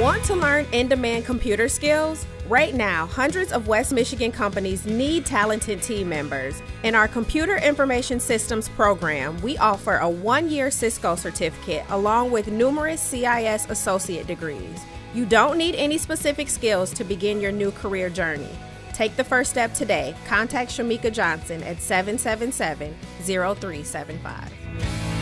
Want to learn in demand computer skills? Right now, hundreds of West Michigan companies need talented team members. In our Computer Information Systems program, we offer a one year Cisco certificate along with numerous CIS associate degrees. You don't need any specific skills to begin your new career journey. Take the first step today. Contact Shamika Johnson at 777 0375.